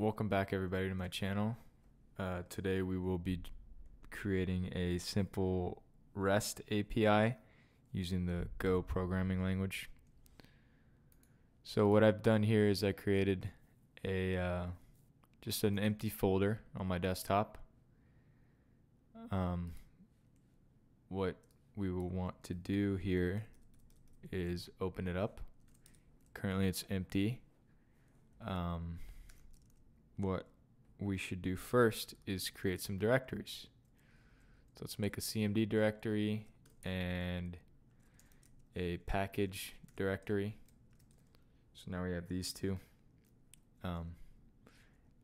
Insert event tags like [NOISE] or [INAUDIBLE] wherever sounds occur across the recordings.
welcome back everybody to my channel. Uh, today we will be creating a simple REST API using the Go programming language. So what I've done here is I created a uh, just an empty folder on my desktop. Um, what we will want to do here is open it up. Currently it's empty. Um, what we should do first is create some directories. So let's make a CMD directory and a package directory. So now we have these two. Um,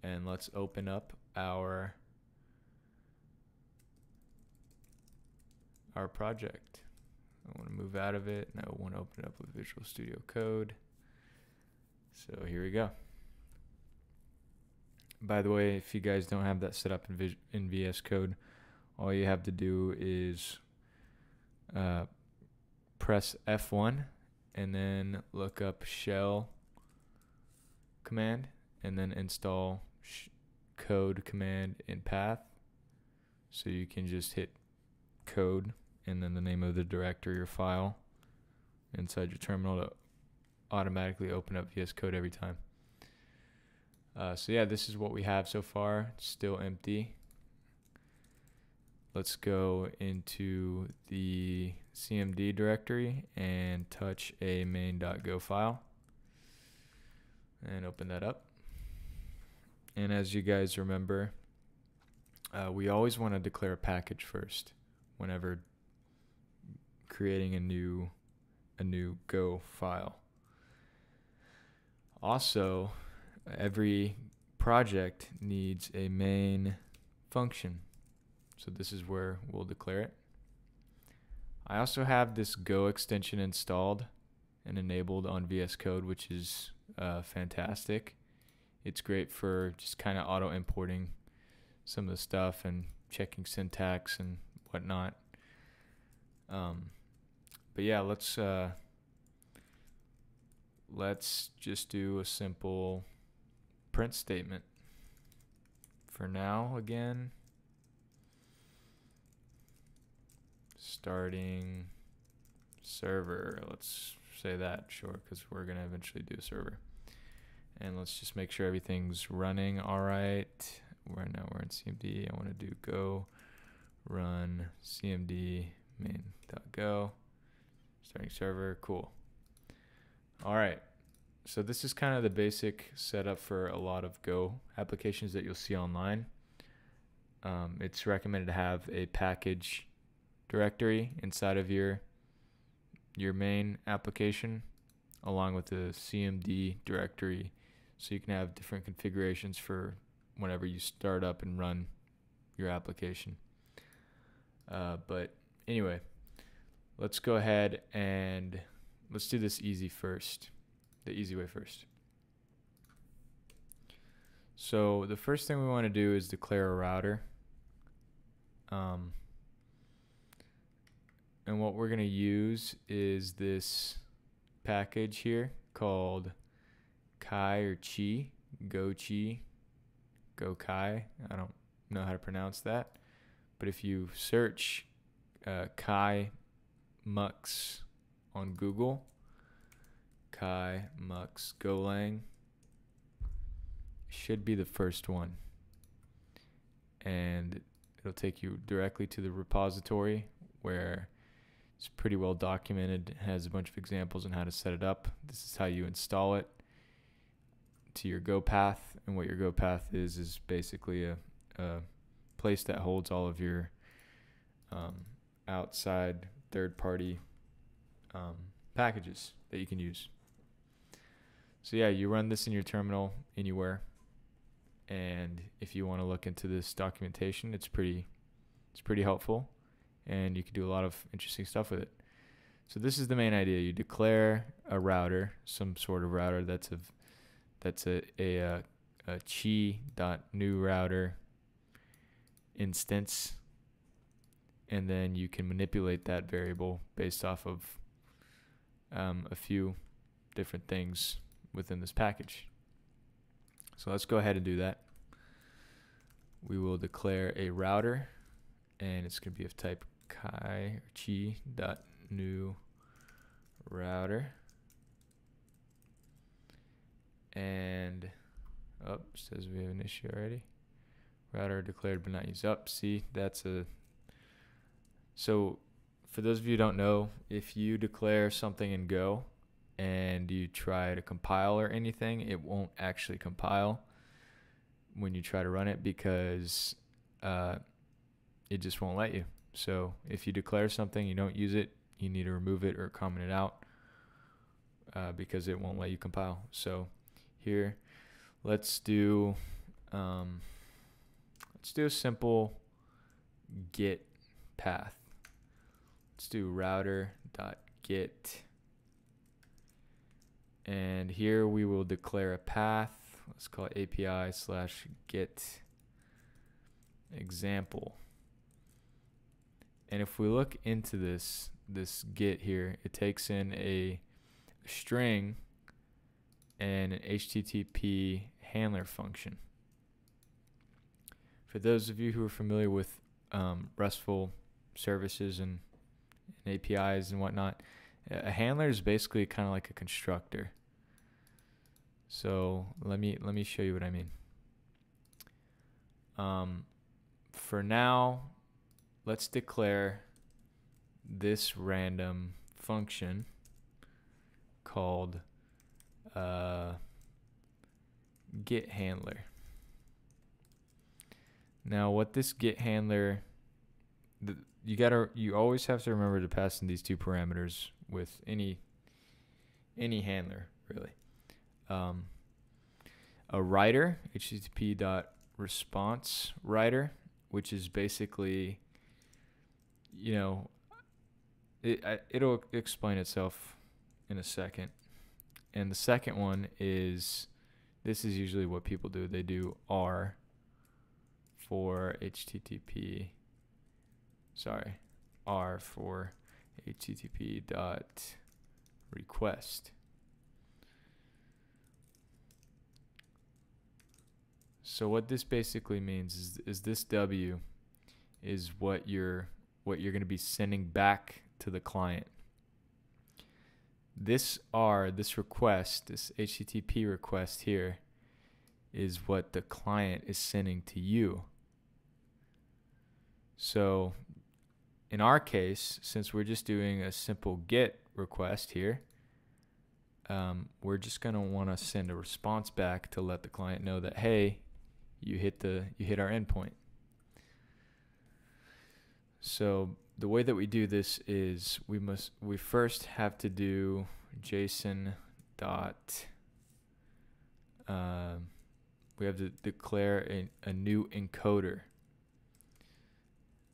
and let's open up our our project. I want to move out of it and I want to open it up with Visual Studio Code. So here we go. By the way, if you guys don't have that set up in, in VS Code, all you have to do is uh, press F1 and then look up shell command and then install code command in path. So you can just hit code and then the name of the directory or file inside your terminal to automatically open up VS Code every time. Uh, so yeah, this is what we have so far. It's still empty. Let's go into the CMD directory and touch a main.go file and open that up. And as you guys remember, uh, we always want to declare a package first whenever creating a new a new Go file. Also, every project needs a main function. So this is where we'll declare it. I also have this Go extension installed and enabled on VS Code, which is uh, fantastic. It's great for just kind of auto importing some of the stuff and checking syntax and whatnot. Um, but yeah, let's uh, let's just do a simple print statement. For now, again, starting server. Let's say that, sure, because we're going to eventually do a server. And let's just make sure everything's running all right. Right now we're in CMD. I want to do go run CMD main.go. Starting server, cool. All right. So this is kind of the basic setup for a lot of Go applications that you'll see online. Um, it's recommended to have a package directory inside of your your main application along with the CMD directory so you can have different configurations for whenever you start up and run your application. Uh, but anyway, let's go ahead and let's do this easy first the easy way first. So the first thing we want to do is declare a router. Um, and what we're going to use is this package here called Kai or Chi, Go Chi, Go Kai. I don't know how to pronounce that. But if you search uh, Kai Mux on Google, Kai Mux Golang should be the first one. And it'll take you directly to the repository where it's pretty well documented, it has a bunch of examples on how to set it up. This is how you install it to your Go path. And what your Go path is, is basically a, a place that holds all of your um, outside third party um, packages that you can use. So yeah, you run this in your terminal anywhere. And if you want to look into this documentation, it's pretty it's pretty helpful and you can do a lot of interesting stuff with it. So this is the main idea. You declare a router, some sort of router that's a that's a a, a, a chi dot new router instance and then you can manipulate that variable based off of um, a few different things within this package. So let's go ahead and do that. We will declare a router and it's going to be of type chi or chi dot new router. And up oh, says we have an issue already. Router declared but not used up. See, that's a so for those of you who don't know, if you declare something in Go and you try to compile or anything, it won't actually compile when you try to run it because uh, it just won't let you. So if you declare something, you don't use it, you need to remove it or comment it out uh, because it won't let you compile. So here, let's do um, let's do a simple get path. Let's do router dot get and here we will declare a path. Let's call it API slash get example. And if we look into this, this get here, it takes in a string and an HTTP handler function. For those of you who are familiar with um, RESTful services and, and APIs and whatnot, a handler is basically kind of like a constructor. So let me let me show you what I mean. Um, for now, let's declare this random function called uh, get handler. Now, what this get handler, the, you gotta, you always have to remember to pass in these two parameters with any any handler, really. Um, a writer, HTTP dot response writer, which is basically, you know, it it'll explain itself in a second. And the second one is, this is usually what people do. They do R for HTTP. Sorry, R for HTTP dot request. So what this basically means is, is this W is what you're what you're going to be sending back to the client. This R, this request, this HTTP request here is what the client is sending to you. So in our case, since we're just doing a simple GET request here, um, we're just going to want to send a response back to let the client know that, hey, you hit the you hit our endpoint. So the way that we do this is we must we first have to do JSON dot. Uh, we have to declare a, a new encoder.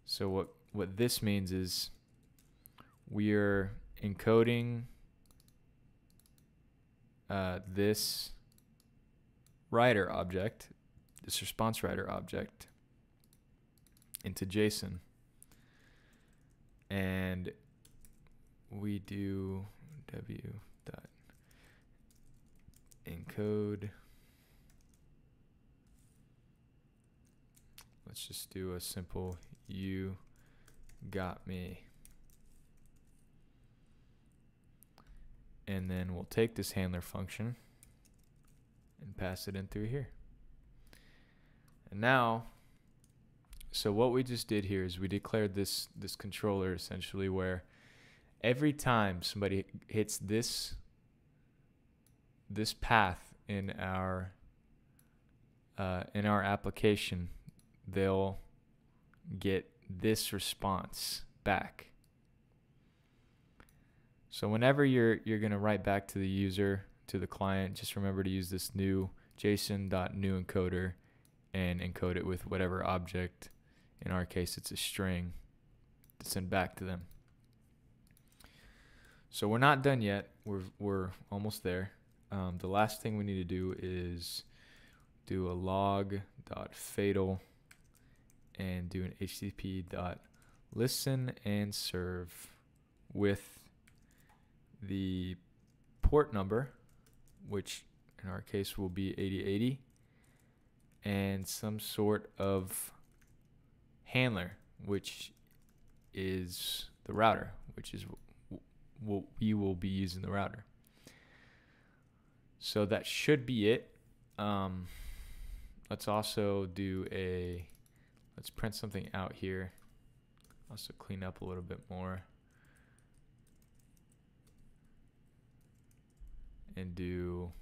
So what what this means is we are encoding uh, this writer object this response writer object into JSON. And we do w dot encode. Let's just do a simple you got me. And then we'll take this handler function and pass it in through here. And now, so what we just did here is we declared this this controller essentially where every time somebody hits this this path in our uh, in our application, they'll get this response back. So whenever you're you're gonna write back to the user to the client, just remember to use this new JSON.newEncoder and encode it with whatever object, in our case it's a string, to send back to them. So we're not done yet. We're, we're almost there. Um, the last thing we need to do is do a log dot fatal and do an http dot listen and serve with the port number, which in our case will be 8080 and some sort of handler, which is the router, which is what we will be using the router. So that should be it. Um, let's also do a, let's print something out here. Also clean up a little bit more. And do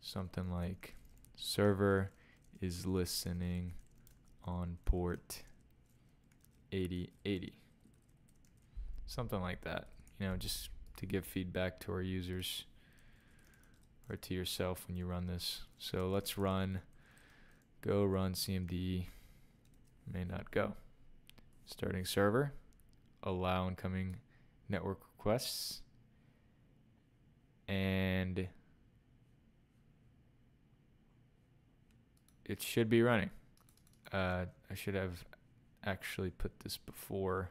something like server is listening on port 8080. Something like that. You know, just to give feedback to our users or to yourself when you run this. So let's run go run cmd main.go. Starting server, allow incoming network requests, and it should be running. Uh, I should have actually put this before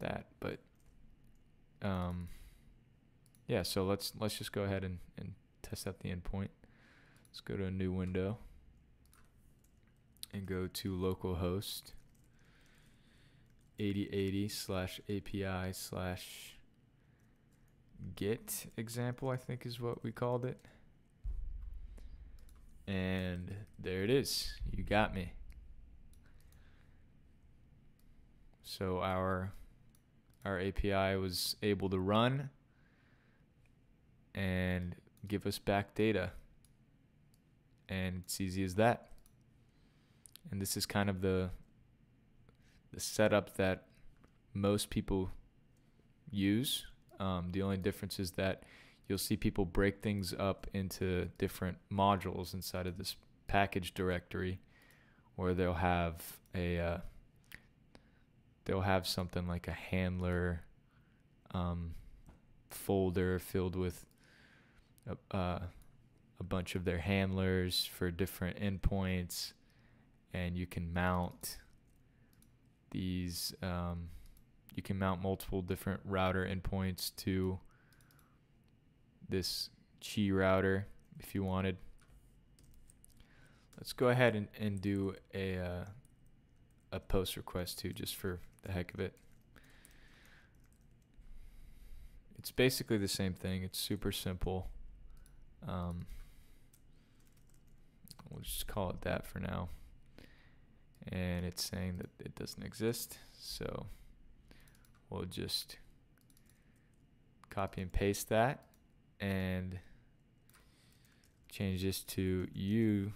that, but um, yeah. So let's let's just go ahead and, and test out the endpoint. Let's go to a new window and go to localhost 8080 slash API slash get example, I think is what we called it. And there it is. You got me. So our our API was able to run and give us back data. And it's easy as that. And this is kind of the the setup that most people use. Um, the only difference is that you'll see people break things up into different modules inside of this package directory where they'll have a uh, they'll have something like a handler um, folder filled with uh, a bunch of their handlers for different endpoints and you can mount these um, you can mount multiple different router endpoints to this chi router if you wanted. Let's go ahead and, and do a uh, a post request too, just for the heck of it. It's basically the same thing. It's super simple. Um, we'll just call it that for now. And it's saying that it doesn't exist, so we'll just copy and paste that and change this to you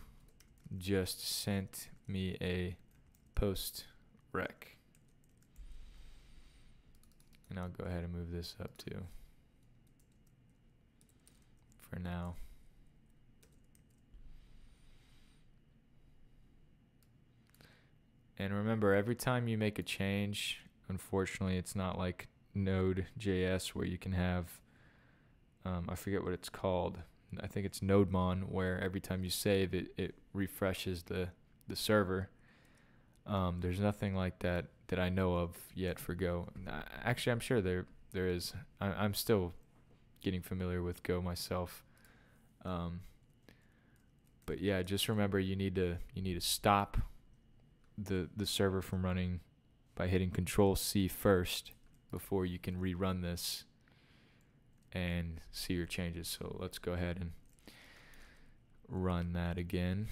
just sent me a post rec. And I'll go ahead and move this up too for now. And remember, every time you make a change, unfortunately, it's not like Node.js where you can have um, I forget what it's called. I think it's NodeMon, where every time you save it, it refreshes the the server. Um, there's nothing like that that I know of yet for Go. Actually, I'm sure there there is. I, am still getting familiar with Go myself. Um, but yeah, just remember you need to you need to stop the the server from running by hitting Control C first before you can rerun this and see your changes. So let's go ahead and run that again.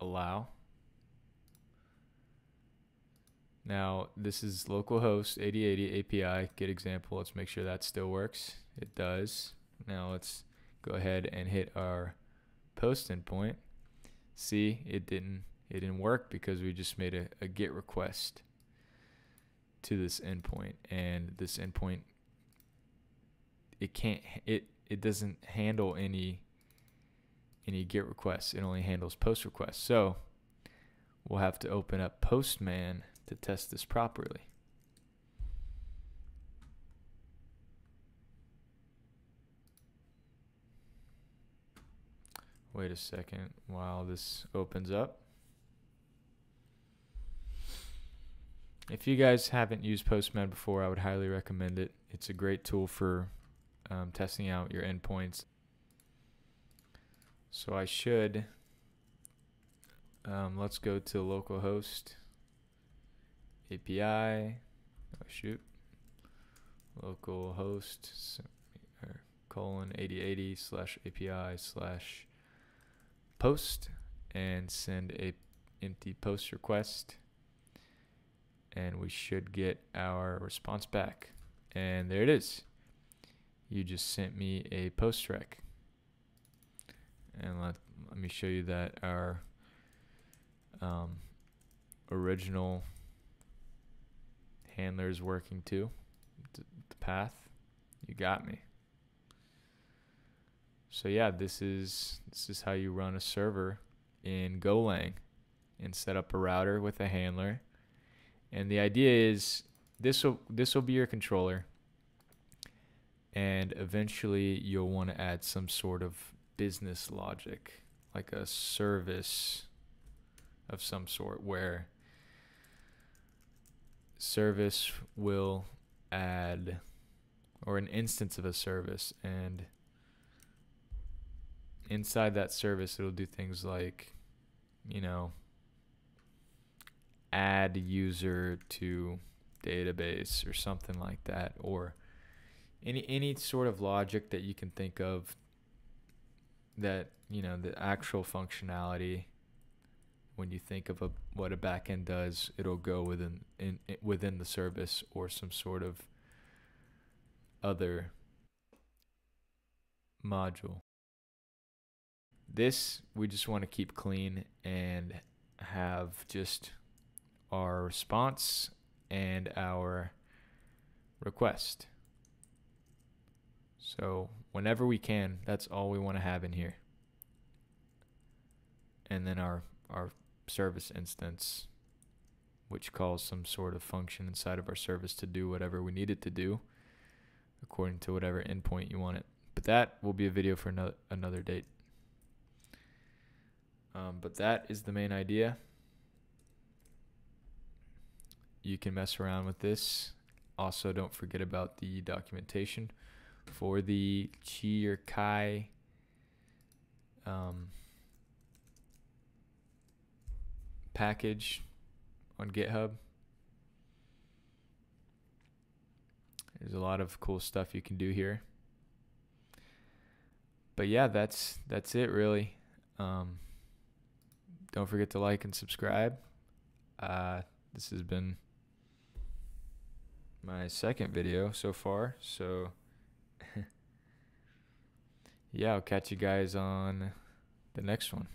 Allow. Now this is localhost 8080 API get example. Let's make sure that still works. It does. Now let's go ahead and hit our post endpoint. See, it didn't it didn't work because we just made a, a get request to this endpoint and this endpoint it can't it it doesn't handle any any get requests. It only handles post requests. So we'll have to open up postman to test this properly wait a second while this opens up If you guys haven't used Postman before, I would highly recommend it. it's a great tool for um, testing out your endpoints. So I should, um, let's go to localhost API, oh shoot, localhost colon 8080 slash API slash post and send a empty post request and we should get our response back. And there it is. You just sent me a post rec. And let, let me show you that our um, original handler is working too. The, the path, you got me. So yeah, this is this is how you run a server in Golang and set up a router with a handler and the idea is this will this will be your controller. And eventually you'll want to add some sort of business logic, like a service of some sort where service will add or an instance of a service and inside that service it'll do things like you know add user to database or something like that or any any sort of logic that you can think of that you know the actual functionality when you think of a what a backend does it'll go within in, in within the service or some sort of other module this we just want to keep clean and have just our response and our request. So whenever we can, that's all we want to have in here. And then our our service instance, which calls some sort of function inside of our service to do whatever we need it to do, according to whatever endpoint you want it. But that will be a video for another another date. Um, but that is the main idea you can mess around with this. Also, don't forget about the documentation for the Chi or Kai um, package on GitHub. There's a lot of cool stuff you can do here. But yeah, that's that's it really. Um, don't forget to like and subscribe. Uh, this has been my second video so far. So, [LAUGHS] yeah, I'll catch you guys on the next one.